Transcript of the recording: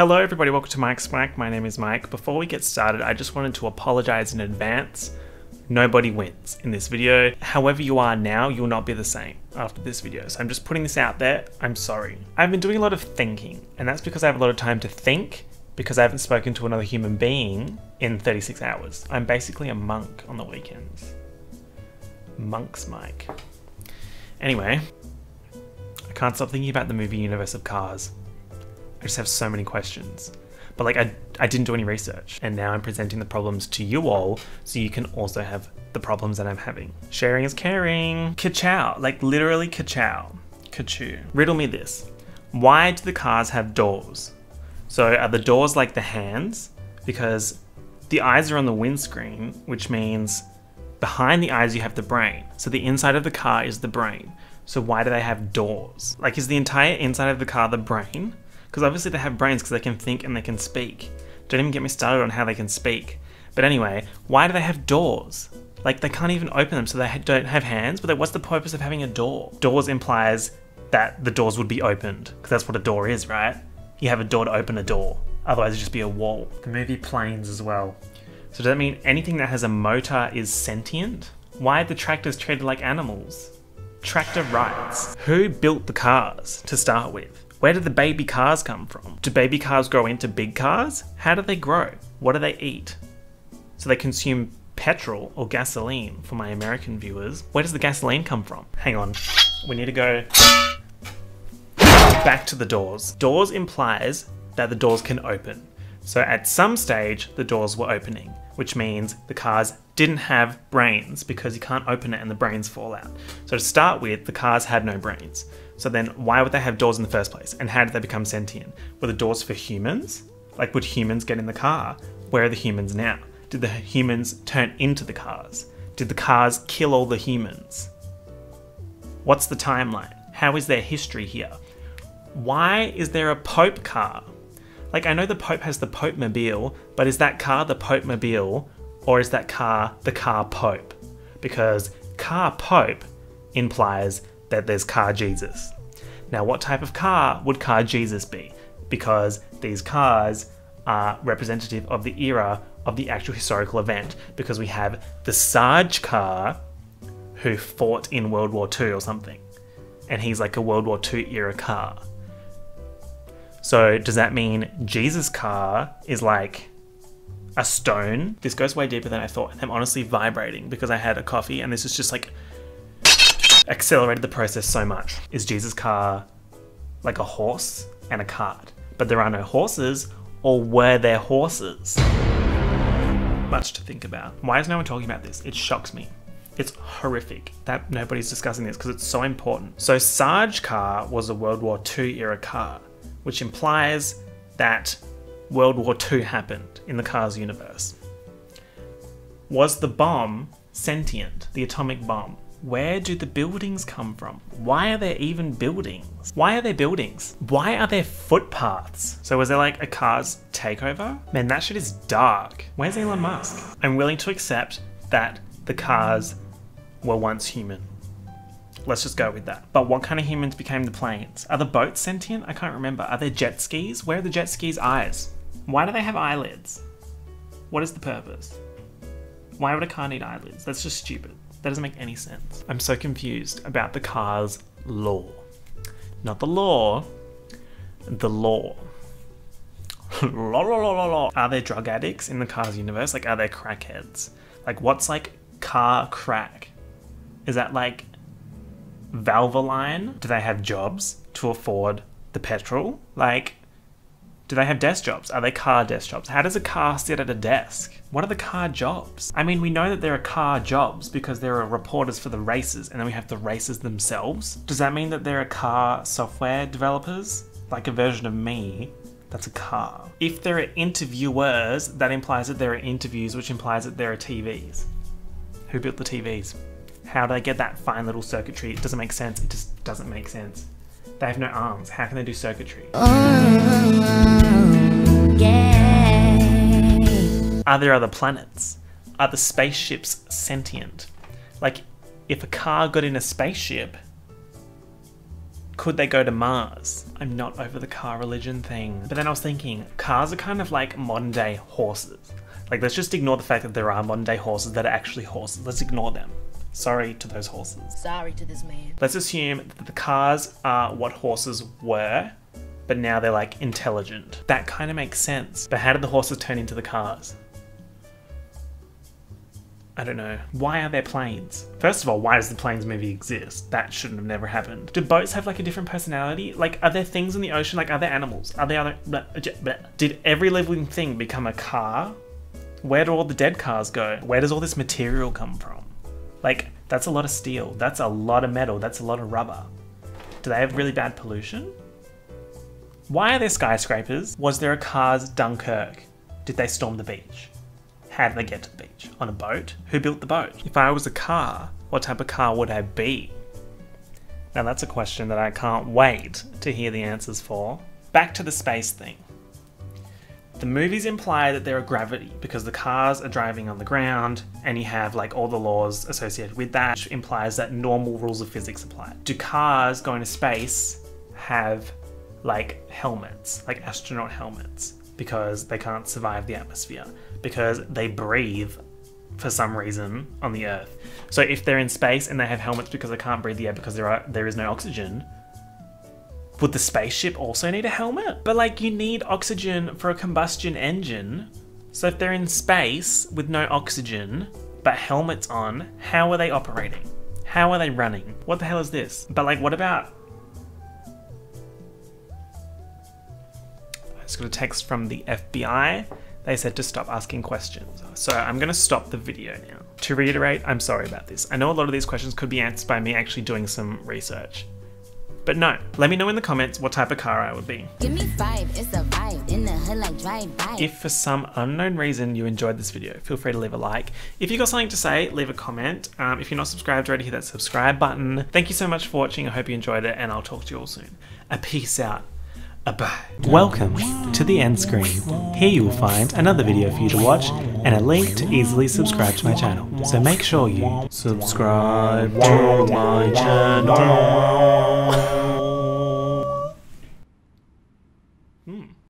Hello everybody, welcome to Mike's Mic. My name is Mike. Before we get started, I just wanted to apologize in advance. Nobody wins in this video. However you are now, you'll not be the same after this video. So I'm just putting this out there. I'm sorry. I've been doing a lot of thinking, and that's because I have a lot of time to think because I haven't spoken to another human being in 36 hours. I'm basically a monk on the weekends. Monk's Mic. Anyway, I can't stop thinking about the movie universe of Cars. I just have so many questions. But like I, I didn't do any research and now I'm presenting the problems to you all so you can also have the problems that I'm having. Sharing is caring. Ka-chow, like literally ka-chow. Ka-choo. Riddle me this. Why do the cars have doors? So are the doors like the hands? Because the eyes are on the windscreen, which means behind the eyes you have the brain. So the inside of the car is the brain. So why do they have doors? Like is the entire inside of the car the brain? Because obviously they have brains because they can think and they can speak. Don't even get me started on how they can speak. But anyway, why do they have doors? Like they can't even open them, so they don't have hands. But what's the purpose of having a door? Doors implies that the doors would be opened because that's what a door is, right? You have a door to open a door. Otherwise, it'd just be a wall. The movie Planes as well. So does that mean anything that has a motor is sentient? Why are the tractors treated like animals? Tractor rights. Who built the cars to start with? Where did the baby cars come from? Do baby cars grow into big cars? How do they grow? What do they eat? So they consume petrol or gasoline for my American viewers. Where does the gasoline come from? Hang on. We need to go back to the doors. Doors implies that the doors can open. So at some stage, the doors were opening, which means the cars didn't have brains because you can't open it and the brains fall out. So to start with, the cars had no brains. So then why would they have doors in the first place? And how did they become sentient? Were the doors for humans? Like would humans get in the car? Where are the humans now? Did the humans turn into the cars? Did the cars kill all the humans? What's the timeline? How is their history here? Why is there a Pope car? Like I know the Pope has the Pope Mobile, but is that car the Pope Mobile or is that car the car Pope? Because car Pope implies that there's car Jesus. Now, what type of car would car Jesus be? Because these cars are representative of the era of the actual historical event, because we have the Sarge car who fought in World War II or something, and he's like a World War II era car. So, does that mean Jesus' car is like a stone? This goes way deeper than I thought, I'm honestly vibrating because I had a coffee, and this is just like accelerated the process so much. Is Jesus' car like a horse and a cart? But there are no horses, or were there horses? Much to think about. Why is no one talking about this? It shocks me. It's horrific that nobody's discussing this because it's so important. So Sarge car was a World War II era car, which implies that World War II happened in the Cars universe. Was the bomb sentient, the atomic bomb? Where do the buildings come from? Why are there even buildings? Why are there buildings? Why are there footpaths? So was there like a car's takeover? Man, that shit is dark. Where's Elon Musk? I'm willing to accept that the cars were once human. Let's just go with that. But what kind of humans became the planes? Are the boats sentient? I can't remember. Are there jet skis? Where are the jet skis' eyes? Why do they have eyelids? What is the purpose? Why would a car need eyelids? That's just stupid. That doesn't make any sense. I'm so confused about the car's law. Not the law, the law. Are there drug addicts in the Cars universe? Like, are there crackheads? Like, what's like car crack? Is that like Valvoline? Do they have jobs to afford the petrol? Like, do they have desk jobs? Are they car desk jobs? How does a car sit at a desk? What are the car jobs? I mean, we know that there are car jobs because there are reporters for the races and then we have the races themselves. Does that mean that there are car software developers? Like a version of me that's a car. If there are interviewers, that implies that there are interviews, which implies that there are TVs. Who built the TVs? How do they get that fine little circuitry? It doesn't make sense. It just doesn't make sense. They have no arms. How can they do circuitry? Oh, yeah. Are there other planets? Are the spaceships sentient? Like, if a car got in a spaceship, Could they go to Mars? I'm not over the car religion thing. But then I was thinking, cars are kind of like modern day horses. Like, let's just ignore the fact that there are modern day horses that are actually horses. Let's ignore them. Sorry to those horses. Sorry to this man. Let's assume that the cars are what horses were, but now they're like intelligent. That kind of makes sense. But how did the horses turn into the cars? I don't know. Why are there planes? First of all, why does the planes movie exist? That shouldn't have never happened. Do boats have like a different personality? Like, are there things in the ocean? Like, are there animals? Are there other. Blah, blah. Did every living thing become a car? Where do all the dead cars go? Where does all this material come from? Like, that's a lot of steel. That's a lot of metal. That's a lot of rubber. Do they have really bad pollution? Why are there skyscrapers? Was there a Cars Dunkirk? Did they storm the beach? How did they get to the beach? On a boat? Who built the boat? If I was a car, what type of car would I be? Now that's a question that I can't wait to hear the answers for. Back to the space thing. The movies imply that there are gravity because the cars are driving on the ground and you have like all the laws associated with that, which implies that normal rules of physics apply. Do cars going to space have like helmets, like astronaut helmets, because they can't survive the atmosphere? because they breathe for some reason on the Earth. So if they're in space and they have helmets because they can't breathe the air because there are there is no oxygen, would the spaceship also need a helmet? But like you need oxygen for a combustion engine. So if they're in space with no oxygen but helmets on, how are they operating? How are they running? What the hell is this? But like what about I just got a text from the FBI they said to stop asking questions. So I'm to stop the video now. To reiterate, I'm sorry about this. I know a lot of these questions could be answered by me actually doing some research. But no, let me know in the comments what type of car I would be. Give me five, it's a vibe. In the hood like drive by. If for some unknown reason you enjoyed this video, feel free to leave a like. If you got something to say, leave a comment. Um, if you're not subscribed already, hit that subscribe button. Thank you so much for watching. I hope you enjoyed it, and I'll talk to you all soon. A peace out. Welcome to the end screen. Here you will find another video for you to watch and a link to easily subscribe to my channel. So make sure you subscribe to my channel.